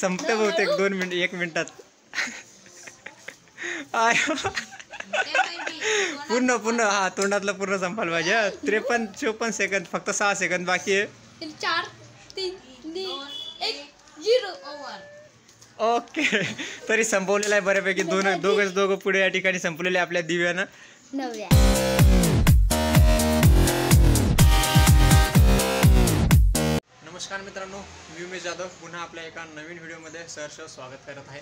संपते बहुतेक दोन मिनिट एक मिनिटात. आय. पूर्ण पूर्ण हा तोंडातलं पूर्ण संपायला पाहिजे. त्रेपन्न चोपन्न सेकंद फक्त सहा सेकंद बाकी आहे. चार ओके. तरी संपवलेलं आहे बऱ्यापैकी. दोन दोघंच दोघं पुढे या ठिकाणी संपलेले आपल्या दिव्यानं. नमस्कार मित्रांनो मी उमेश जाधव. पुन्हा आपल्या एका नवीन व्हिडिओमध्ये सहर्ष स्वागत करत आहे.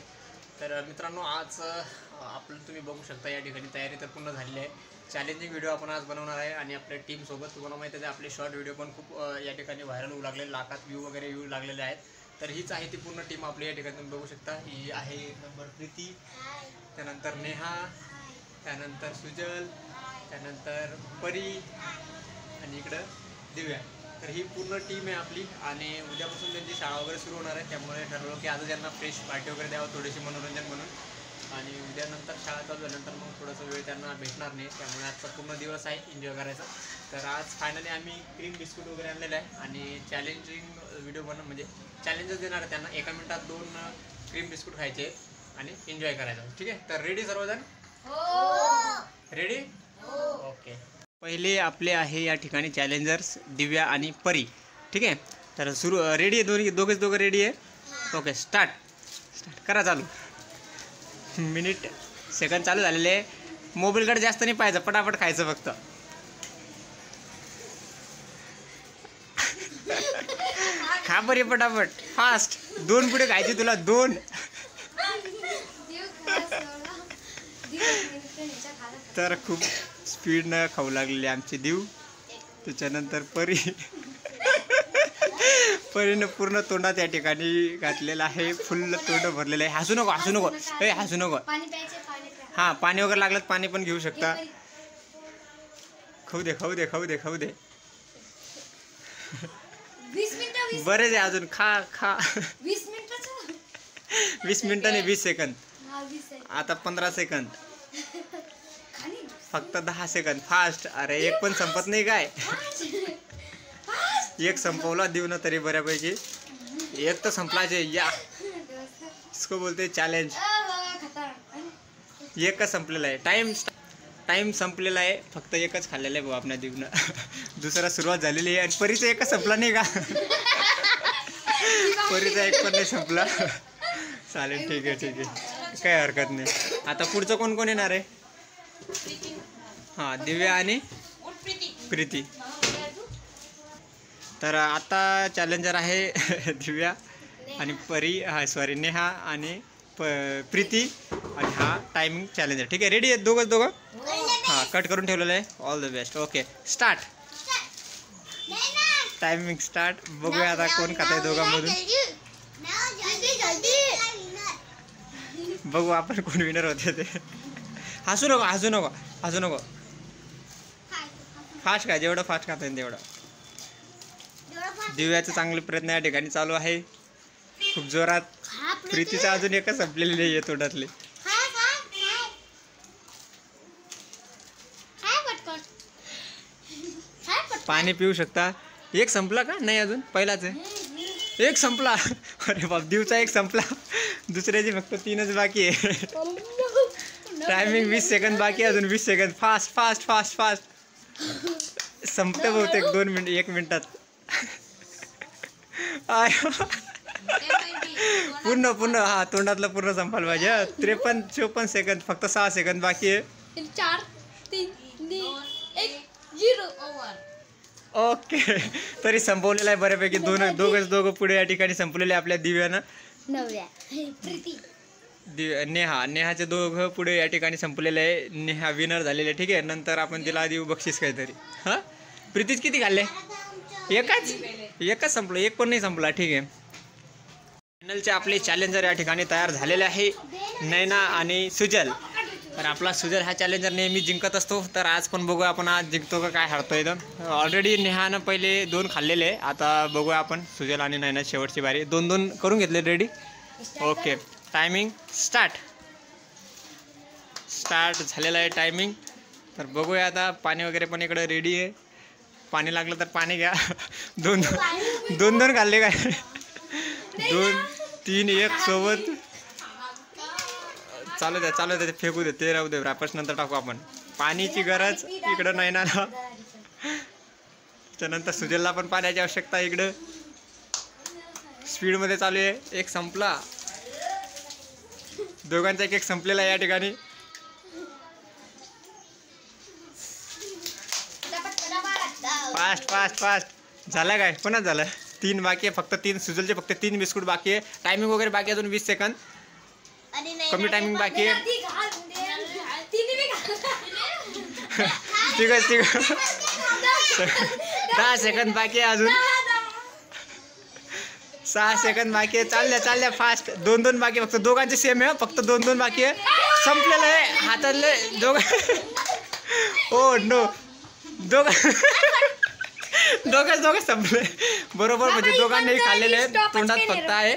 तर मित्रांनो आज आपलं तुम्ही बघू शकता या ठिकाणी तयारी तर पूर्ण झालेली आहे. चॅलेंजिंग व्हिडिओ आपण आज बनवणार आहे आणि आपल्या टीमसोबत तुम्हाला माहिती आहे आपले शॉर्ट व्हिडिओ पण खूप या ठिकाणी व्हायरल होऊ लागले लाखात व्ह्यू वगैरे येऊ लागलेले आहेत. तर हीच आहे ती पूर्ण टीम आपली या ठिकाणी तुम्ही बघू शकता. ही आहे नंबर प्रीती त्यानंतर नेहा त्यानंतर सुजल त्यानंतर परी आणि इकडं दिव्या. तर ही पूर्ण टीम आहे आपली आणि उद्यापासून त्यांची शाळा वगैरे सुरू होणार आहे. त्यामुळे ठरवलं की आज त्यांना फ्रेश पार्टी वगैरे द्यावं थोडीशी मनोरंजन म्हणून. आणि उद्यानंतर शाळा चालू झाल्यानंतर मग थोडासा वेळ त्यांना भेटणार नाही. त्यामुळे आजचा पूर्ण दिवस आहे एन्जॉय करायचा. तर आज फायनली आम्ही क्रीम बिस्कुट वगैरे आणलेलं आहे आणि चॅलेंजिंग व्हिडिओ बनव म्हणजे चॅलेंजेस देणार आहे त्यांना. एका मिनिटात दोन क्रीम बिस्कुट खायचे आणि एन्जॉय करायचं. ठीक आहे? तर रेडी सर्वजण? रेडी ओके पहिले आपले आहे या ठिकाणी चॅलेंजर्स दिव्या आणि परी. ठीक आहे? तर सुरू रेडी आहे दोन्ही? दोघेच दोघं रेडी आहे? ओके स्टार्ट स्टार्ट करा चालू. मिनिट सेकंड चालू झालेले आहे. मोबाईलकडे जास्त नाही पाहायचं पटापट खायचं फक्त. खा बरी पटापट. फास्ट दोन पुढे खायचे तुला दोन. तर खूप स्पीडनं खाऊ लागलेले आमचे देव. त्याच्यानंतर परी. परीनं पूर्ण तोंडात या ठिकाणी घातलेलं आहे. फुल तोंड भरलेलं आहे. हसू नको हसू नको. ए हसू नको. हां पाणी वगैरे लागलं तर पाणी पण घेऊ शकता. खाऊ दे खाऊ दे खाऊ दे खाऊ दे. बरेच आहे अजून. खा खा. वीस मिनिटाचं वीस मिनिटं नाही वीस सेकंद. हा आता पंधरा सेकंद. फक्त दहा सेकंद. फास्ट. अरे एक पण संपत नाही काय? एक संपवला देऊ ना तरी बऱ्यापैकी. एक तर संपलाचे. या. इसको बोलते चॅलेंज एकच संपलेला आहे. टाइम टाइम संपलेला आहे. फक्त एकच खाल्लेलं आहे भाऊ आपल्या देवनं दुसरा सुरुवात झालेली आहे आणि परीचा एकच संपला नाही का? परीचा एक पण नाही संपला. चालेल ठीक आहे ठीक आहे. काही हरकत नाही. आता पुढचं कोण कोण येणार आहे? हां दिव्या आणि प्रीती. तर आता चॅलेंजर आहे दिव्या आणि परी हा सॉरी नेहा आणि प प्रीती आणि हा टायमिंग चॅलेंजर ठीक आहे रेडी आहेत दोघंच दोघं? हां कट करून ठेवलेलं आहे. All the best okay start timing start बघूया आता कोण खात आहे दोघांमधून. बघू आपण कोण विनर होते ते. हसू नको हसू नको हसू नको. फास्ट काय जेवढं फास्ट खाता येईल तेवढं. दिव्याचे चांगले प्रयत्न या ठिकाणी चालू आहे. खूप जोरात. प्रीतीचा अजून एकच संपलेली नाही आहे तोंडातले पाणी पिऊ शकता. एक संपला का? नाही अजून? पहिलाच आहे. एक संपला. अरे बाप दिवचा एक संपला. दुसऱ्याचे फक्त तीनच बाकी आहे. टायमिंग वीस सेकंद बाकी अजून वीस second. Fast fast fast fast संपते बहुतेक दोन मिनिट एक मिनिटात. आय. पूर्ण पूर्ण. हा तोंडातलं पूर्ण संपायला पाहिजे. हा. त्रेपन्न चोपन्न सेकंद फक्त सहा सेकंद बाकी आहे. चार ओके. तरी संपवलेलं आहे बऱ्यापैकी. दोन दोघंच दोघं पुढे या ठिकाणी संपलेले आपल्या दिव्यानं. दि नेहा नेहाचे दोघं पुढे या ठिकाणी संपलेले आहे. नेहा विनर झालेले आहे, ठीक आहे नंतर आपण तिला देऊ बक्षीस काहीतरी. हां? प्रीतीच किती खाल्ले? एकच? एकच संपलं एक पण नाही संपला. ठीक आहे. फायनलचे आपले चॅलेंजर या ठिकाणी तयार झालेले आहे. नैना आणि सुजल. तर आपला सुजल हा चॅलेंजर नेहमी जिंकत असतो. तर आज पण बघूया आपण आज जिंकतो का काय हरतो तर ऑलरेडी नेहानं पहिले दोन खाल्लेले. आता बघूया आपण सुजल आणि नैना शेवटची बारी. दोन दोन करून घेतले ready okay timing start. Start झालेलं आहे टायमिंग. तर बघूया आता पाणी वगैरे पण इकडं रेडी आहे. पाणी लागलं तर पाणी घ्या. दोन दोन दोन खाल्ले काय? दोन तीन एक सोबत. चालू द्या चालू द्या ते फेकू दे ते राहू दे रॅपर्स नंतर टाकू आपण. पाणीची गरज इकडं नाही ना. त्यानंतर सुजलला पण पाण्याची आवश्यकता आहे इकडं. स्पीडमध्ये चालू आहे. एक संपला. दोघांचा एक एक संपलेला आहे या ठिकाणी. फास्ट फास्ट फास्ट झालं काय? पुन्हा झालं. तीन बाकी आहे फक्त तीन सुजलचे फक्त तीन बिस्कुट बाकी आहे. टायमिंग वगैरे बाकी अजून वीस सेकंद कमी टायमिंग बाकी आहे. तिघच तिघ दहा सेकंद बाकी आहे अजून. सहा सेकंद बाकी आहे. चालल्या चालल्या फास्ट दोन दोन बाकी. फक्त दोघांचे सेम आहे. फक्त दोन दोन बाकी आहे. संपलेलं आहे. हातातले दोघ ओ नो दोघ दोघंच दोघं संपले. बरोबर म्हणजे दोघांनाही खाल्लेले आहे तोंडात फक्त आहे.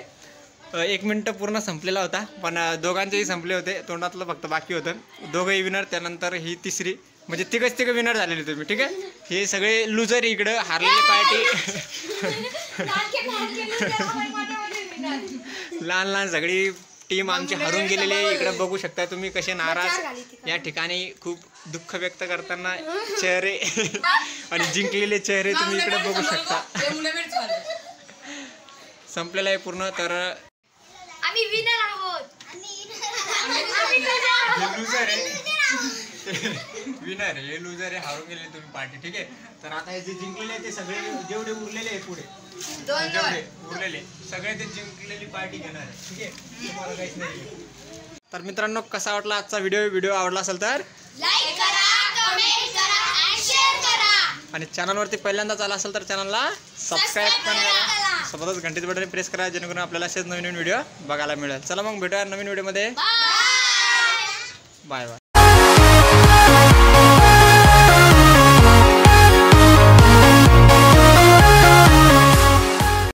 एक मिनटं पूर्ण संपलेला होता पण दोघांचेही संपले होते. तोंडातलं फक्त बाकी होतं. दोघंही विनर त्यानंतर ही तिसरी. म्हणजे तिघच तिघं विनर झालेले तुम्ही ठीक आहे? हे सगळे लुजर इकडं हारलेले पार्टी. लहान लहान सगळी टीम आमची हरून गेलेली आहे. इकडे बघू शकता तुम्ही कसे नाराज या ठिकाणी खूप दुःख व्यक्त करताना चेहरे आणि जिंकलेले चेहरे तुम्ही इकडे बघू शकता. संपलेलं आहे पूर्ण तर आम्ही विनर आहोत. हे लुजर आहे. विनर हे लुजर आहे. हारून गेले तुम्ही पार्टी ठीक आहे? तर आता हे जे जिंकलेले ते सगळे जेवढे उरलेले आहे पुढे. जेवढे उरलेले सगळे ते जिंकलेली पार्टी घेणार आहे ठीक आहे? तुम्हाला काहीच नाही तर मित्रांनो कसा वाटला आजचा व्हिडिओ व्हिडिओ आवडला असेल तर? लाईक करा कमेंट करा आणि शेअर करा. आणि चॅनलवरती पहिल्यांदाच आला असेल तर चॅनलला सबस्क्राईब पण करा. सोबतच घंटीचं बटन प्रेस करा जेणेकरून आपल्याला असेच नवीन नवीन व्हिडिओ बघायला मिळेल. चला मग भेटूया नवीन व्हिडिओमध्ये बाय बाय